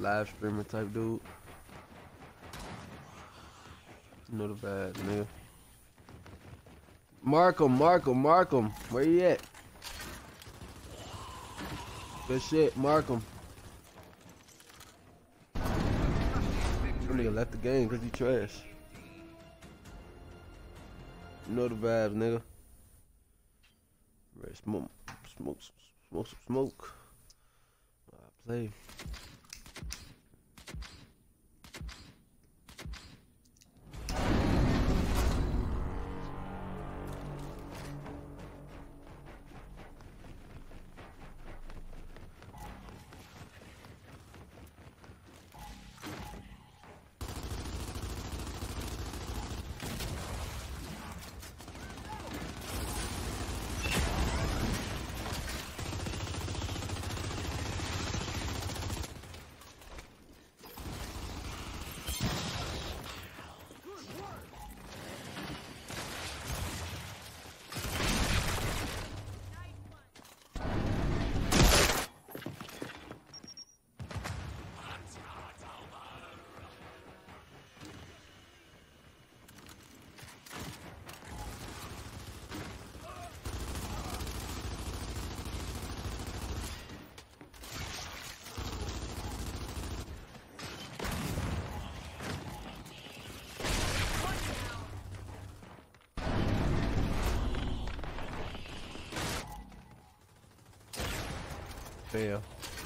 live streamer type dude. Know the vibe, nigga. Markham, Markham, Markham, where you at? Good shit, Markham. That nigga left the game because he trash. You know the vibes, nigga. Ready smoke, smoke, smoke, smoke. I play. 对呀、啊。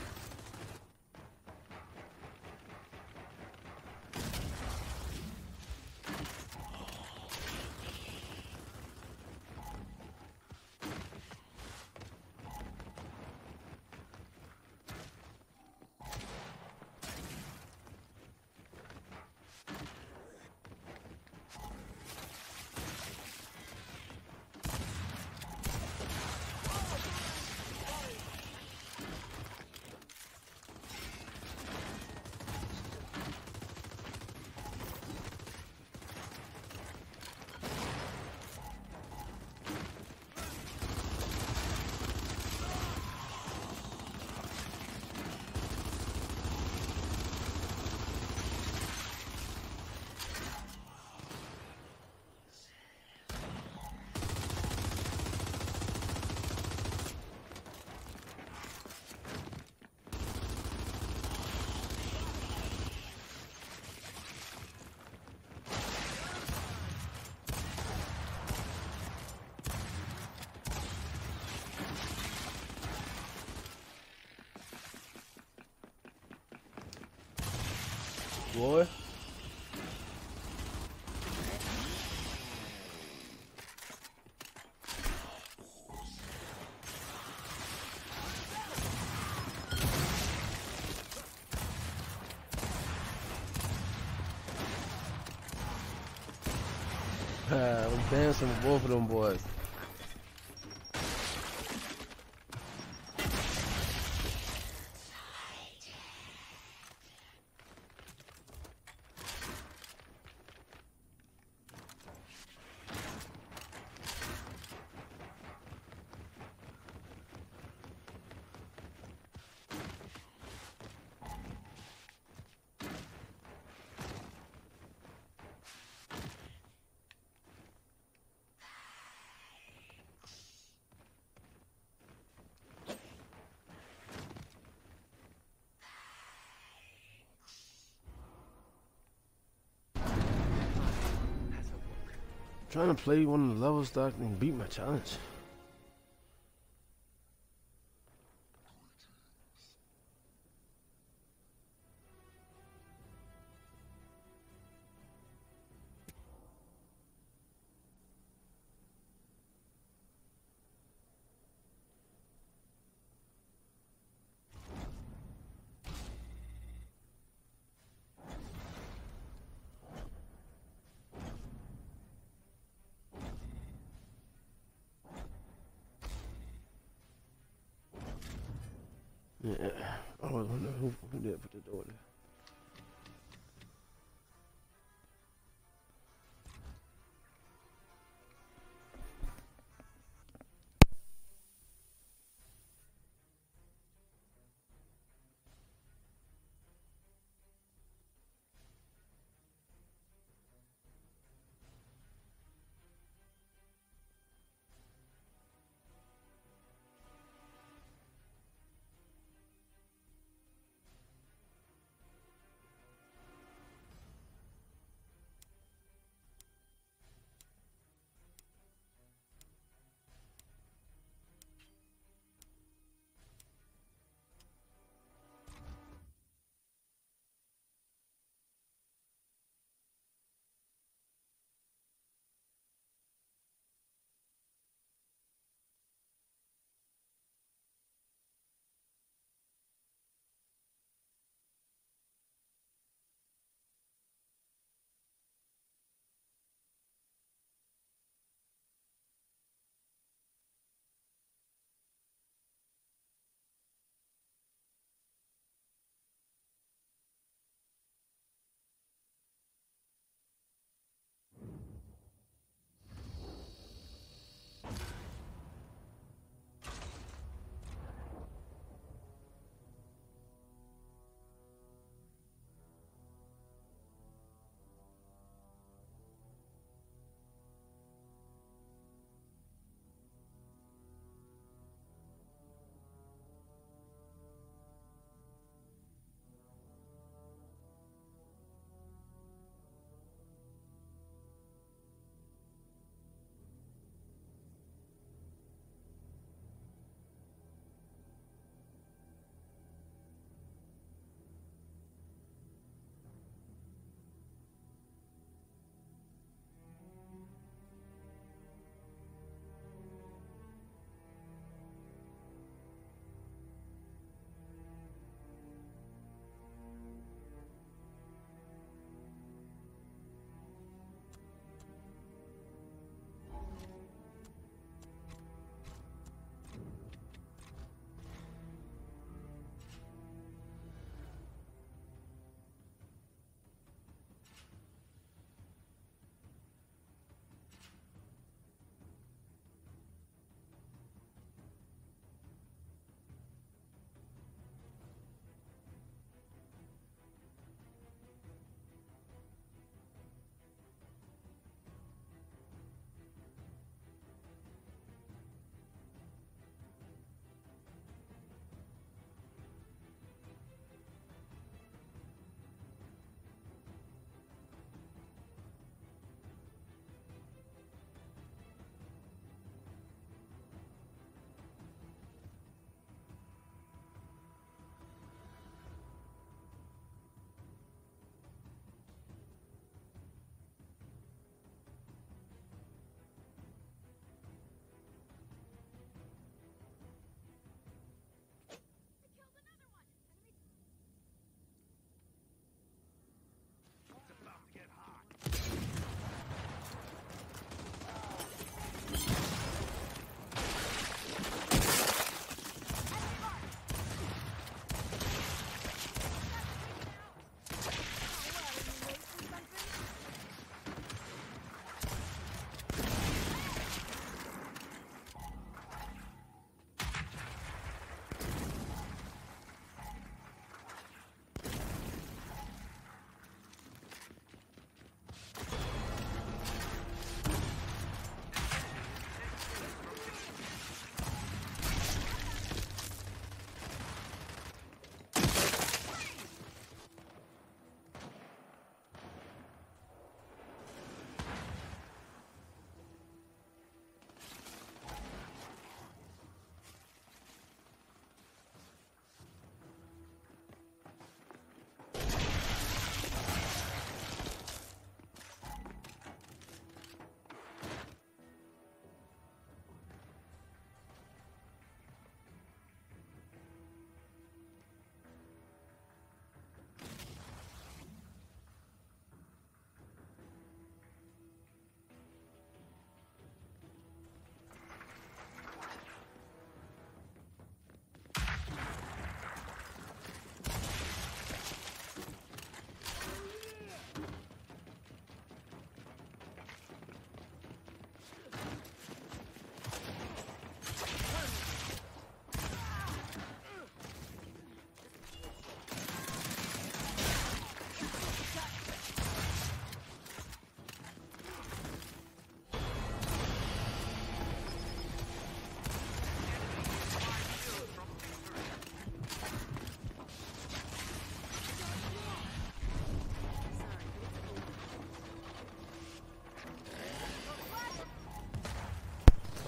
boa. É, um bênção, um bom para um boss. Trying to play one of the levels I can beat my challenge. Yeah. Oh, who, who did put the door there.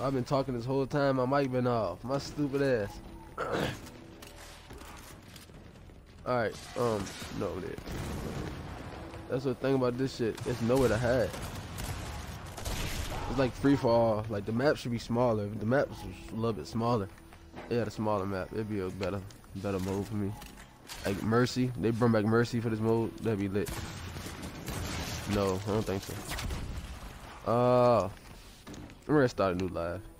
I've been talking this whole time. My mic been off. My stupid ass. Alright, um, no, there. That's the thing about this shit. It's nowhere to hide. It's like free for all. Like the map should be smaller. If the map was a little bit smaller. Yeah, the smaller map. It'd be a better, better mode for me. Like Mercy, they bring back Mercy for this mode. That'd be lit. No, I don't think so. Uh, I'm gonna start a new live.